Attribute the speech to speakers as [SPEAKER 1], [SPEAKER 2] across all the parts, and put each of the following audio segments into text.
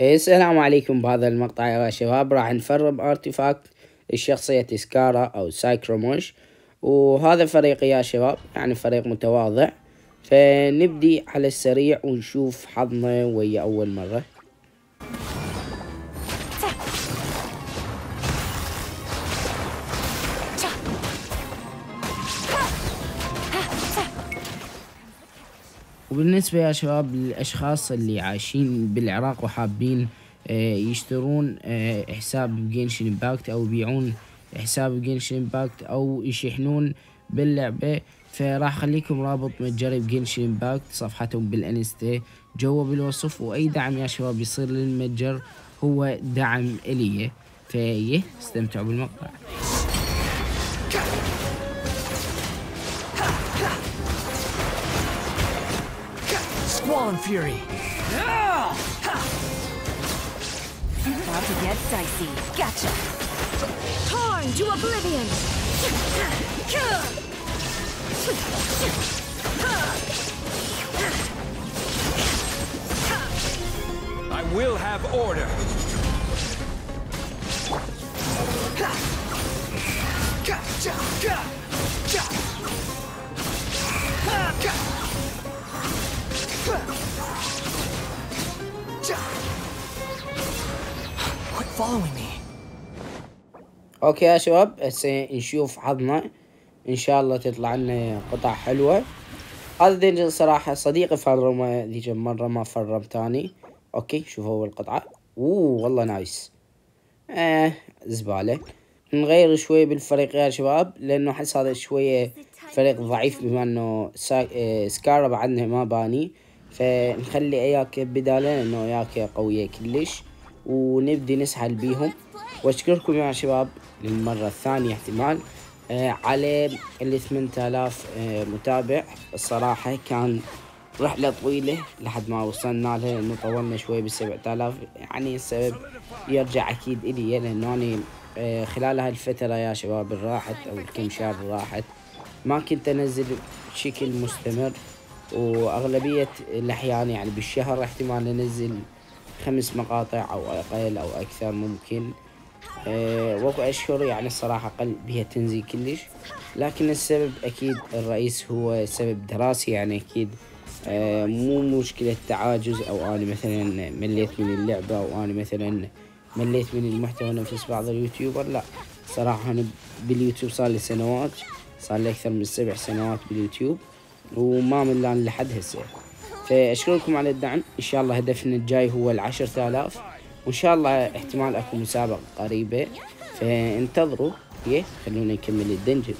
[SPEAKER 1] السلام عليكم بهذا المقطع يا شباب. راح نفرم artifact الشخصية سكارا أو سايكروموش وهذا فريق يا شباب يعني فريق متواضع. فنبدي على السريع ونشوف حظنا ويا أول مرة. وبالنسبة يا شباب للأشخاص اللي عايشين بالعراق وحابين آه، يشترون آه، حساب ب Genshin Impact أو يبيعون حساب ب Genshin Impact أو يشحنون باللعبة فراح خليكم رابط متجري ب Genshin Impact صفحتهم بالإنستا. جوا بالوصف وأي دعم يا شباب يصير للمتجر هو دعم إلي. فيلا استمتعوا بالمقطع.
[SPEAKER 2] Squall Fury.
[SPEAKER 3] About to get dicey. Gotcha. Torn to oblivion.
[SPEAKER 2] I will have order. Quit following me.
[SPEAKER 1] okay يا شباب هسه نشوف حظنا ان شاء الله تطلع لنا قطع حلوة. هذا dungeon صراحة صديقي فرمه ذيك مرة ما فرم تاني okay شوفوا اول قطعة اوه والله nice آه زبالة. نغير شوي بالفريق يا شباب لأنه أحس هذا شوية فريق ضعيف بما إنه سا... آه سكارا بعدنا ما باني. فنخلي اياك بدالة لأنه اياك قوية كلش. ونبدي نسحل بيهم وأشكركم يا شباب للمرة الثانية احتمال. آه على ال 8000 آه متابع. الصراحة كان رحلة طويلة لحد ما وصلنا لها لأنه طولنا شوي بال 7000 يعني السبب يرجع أكيد إلي لأنه أنا آه خلال هالفترة يا شباب راحت أو الكم شهر راحت ما كنت أنزل بشكل مستمر. وأغلبية الأحيان يعني بالشهر احتمال أنزل خمس مقاطع أو أقل أو أكثر ممكن. أه وأكو أشهر يعني الصراحة قل بها تنزيل كلش. لكن السبب أكيد الرئيس هو سبب دراسي يعني أكيد. أه مو مشكلة تعاجز أو أنا مثلا مليت من اللعبة أو أنا مثلا مليت من المحتوى نفس بعض ال YouTubers لا. صراحة أنا باليوتيوب صار لي سنوات صار لي أكثر من سبع سنوات باليوتيوب وما ملان لحد هسه. فأشكركم على الدعم. إن شاء الله هدفنا الجاي هو العشرة آلاف. وإن شاء الله احتمال أكو مسابقة قريبة. فانتظروا. يلا خلونا نكمل ال dungeon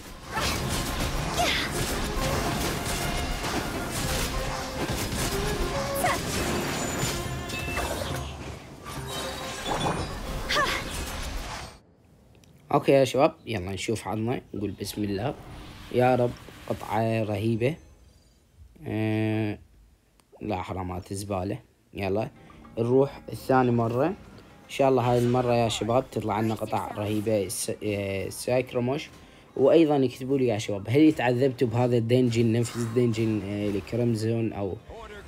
[SPEAKER 1] okay يا شباب يلا نشوف حظنا. نقول بسم الله. يا رب قطعة رهيبة. آه لا حرامات زبالة يلا. نروح الثاني مرة. إن شاء الله هاي المرة يا شباب تطلع لنا قطع رهيبة سايكروموش. وأيضا اكتبوا لي يا شباب هل تعذبتوا بهذا ال dungeon نفس ال dungeon ال Crimson أو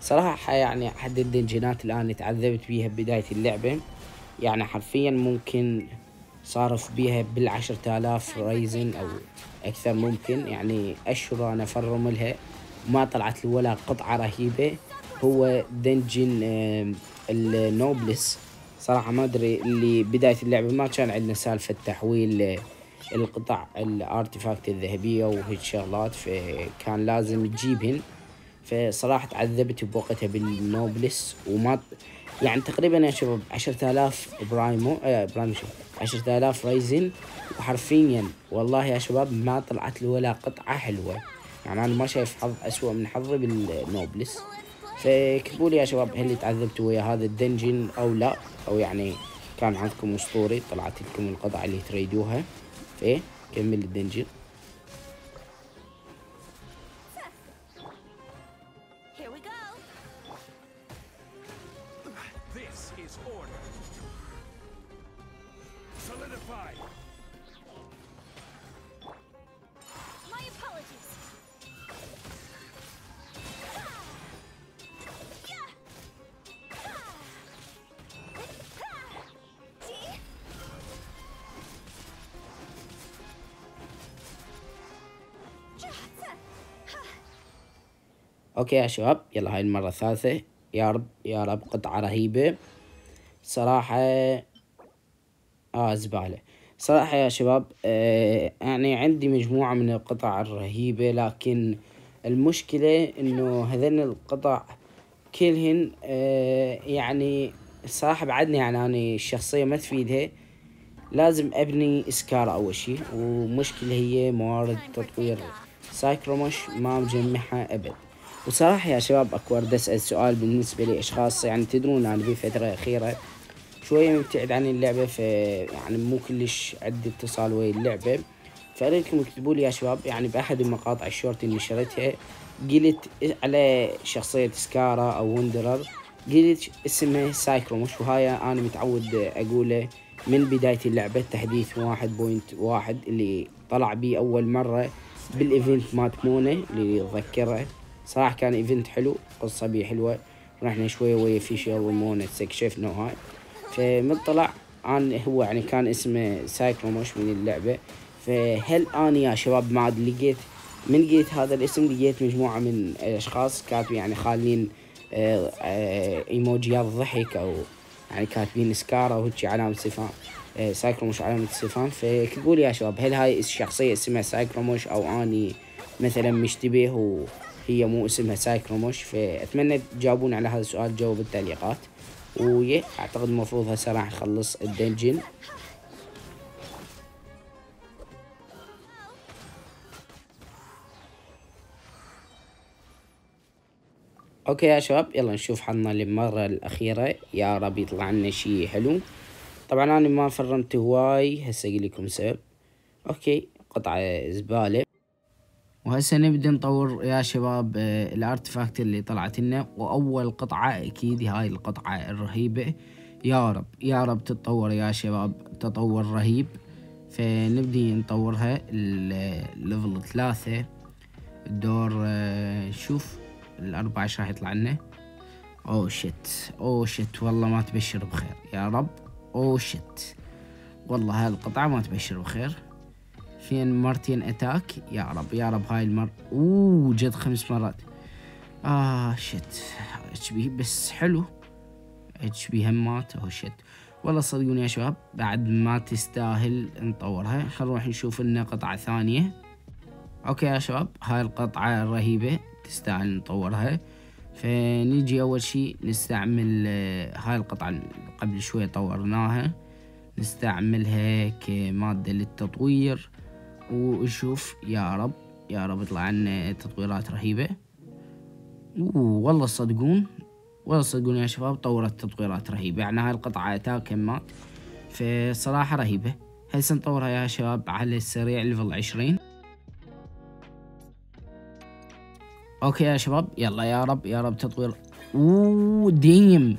[SPEAKER 1] صراحة يعني احد الدنجنات الآن تعذبت بيها ببداية اللعبة. يعني حرفيا ممكن صارف بيها بالعشرة آلاف resin أو أكثر ممكن. يعني أشهر أنا فرم لها. ما طلعت لي ولا قطعة رهيبة. هو dungeon ال Noblesse. صراحة ما أدري اللي بداية اللعبة ما كان عندنا سالفة تحويل القطع ال artifact الذهبية وهيك شغلات فكان لازم تجيبهن فصراحة تعذبت بوقتها بال Noblesse. وما يعني تقريبا يا شباب عشرة آلاف primo آه primo عشرة آلاف resin. وحرفيا والله يا شباب ما طلعت لي ولا قطعة حلوة. يعني أنا ما شايف حظ أسوأ من حظي بال Noblesse. فاكتبوا لي يا شباب هل تعذبتوا ويا هذا ال dungeon أو لا؟ أو يعني كان عندكم اسطوري طلعت لكم القطع اللي تريدوها.
[SPEAKER 2] فيلا نكمل
[SPEAKER 3] ال dungeon.
[SPEAKER 1] أوكي يا شباب يلا هاي المرة الثالثة. يا رب يا رب قطعة رهيبة. صراحة آه زبالة. صراحة يا شباب آه يعني عندي مجموعة من القطع الرهيبة لكن المشكلة إنه هذين القطع كلهن آه يعني الصراحة بعدني يعني أنا الشخصية ما تفيدها. لازم أبني إسكارة أول شي ومشكلة هي موارد تطوير. سايكروموش ما مجمعها أبد. وصراحة يا شباب أكو أريد أسأل سؤال بالنسبة لأشخاص يعني تدرون أنا بفترة أخيرة شوية مبتعد عن اللعبة ف يعني مو كلش عندي اتصال ويا اللعبة. فأريدكم تكتبوا لي يا شباب يعني بأحد المقاطع الشورت اللي نشرتها قلت على شخصية سكارا أو Wanderer قلت اسمه سايكروموش وهاي أنا متعود أقوله من بداية اللعبة تحديث واحد point واحد اللي طلع بي أول مرة بال event مال مونة اللي أتذكره صراحة كان event حلو قصة بيه حلوة. رحنا شوية ويا فيشل ومونة استكشفنا وهاي فمن طلع أنا هو يعني كان اسمه سايكروموش من اللعبة. فهل أنا يا شباب ما عاد لقيت من لقيت هذا الاسم؟ لقيت مجموعة من الأشخاص كاتبين يعني خالين آه، آه، إيموجيات ضحك أو يعني كاتبين سكارا وهيجي علامة استفهام آه، سايكروموش علامة استفهام فقولي يا شباب هل هاي الشخصية اسمها سايكروموش أو أني مثلا مشتبه وهي مو اسمها سايكروموش فأتمنى تجاوبون على هذا السؤال جاوب بالتعليقات ويلا أعتقد المفروض هسه راح نخلص ال dungeon. okay يا شباب يلا نشوف حظنا للمرة الأخيرة. يا رب يطلع لنا شي حلو. طبعا أنا ما فرمت هواي هسه أقول لكم سبب. okay قطعة زبالة. وهسه نبدأ نطور يا شباب آه، ال artifact اللي طلعت لنا. وأول قطعة أكيد هاي القطعة الرهيبة. يا رب يا رب تتطور يا شباب تطور رهيب. فنبدي نطورها ال level ثلاثة. الدور آه، شوف الأربعة إيش راح يطلع لنا؟ oh shit oh shit والله ما تبشر بخير. يا رب oh shit والله هاي القطعة ما تبشر بخير. فين مرتين attack؟ يا رب يا رب هاي المر oh God خمس مرات. oh shit. HP بس حلو. HP همات oh shit. والله صدقوني يا شباب بعد ما تستاهل نطورها. خلينا نروح نشوف لنا قطعة ثانية. okay يا شباب هاي القطعة الرهيبة تستاهل نطورها. فنيجي أول شي؟ نستعمل آه، هاي القطعة قبل شوي طورناها. نستعملها كمادة للتطوير. ونشوف يا رب يا رب يطلع لنا تطويرات رهيبة. والله صدقوني والله صدقوني يا شباب طورت تطويرات رهيبة. يعني هاي القطعة attack كمات فصراحة رهيبة. هسه نطورها يا شباب على السريع level عشرين. okay يا شباب يلا يا رب يا رب تطوير. oh damn.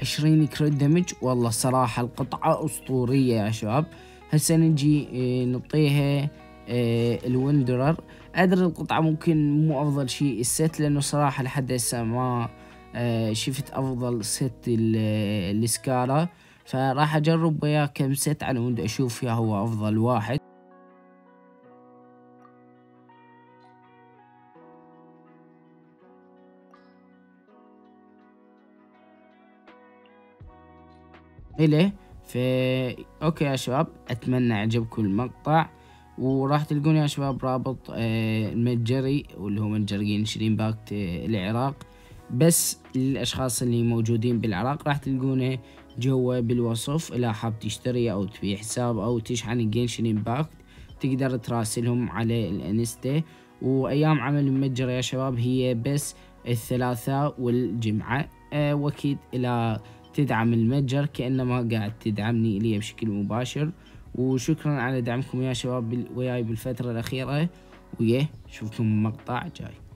[SPEAKER 1] عشرين crit damage والله صراحة القطعة أسطورية يا شباب. هسه نجي نعطيها آه ال Wanderer ادري القطعة ممكن مو أفضل شيء ال set لأنه صراحة لحد هسه ما آه شفت أفضل set لسكارا فراح أجرب وياه كم set على مود أشوف يا هو أفضل واحد. إليه. ف okay يا شباب أتمنى عجبكم المقطع. وراح تلقون يا شباب رابط آه، المتجري واللي هو متجر Genshin Impact آه، العراق. بس للأشخاص اللي موجودين بالعراق راح تلقونه جوا بالوصف. إذا حاب تشتري أو تبيع حساب أو تشحن Genshin Impact تقدر تراسلهم على الانستا. وأيام عمل المتجر يا شباب هي بس الثلاثاء والجمعة. أه وأكيد إلى تدعم المتجر كأنما قاعد تدعمني لي بشكل مباشر. وشكرا على دعمكم يا شباب وياي بالفترة الأخيرة. ويه شوفكم مقطع جاي.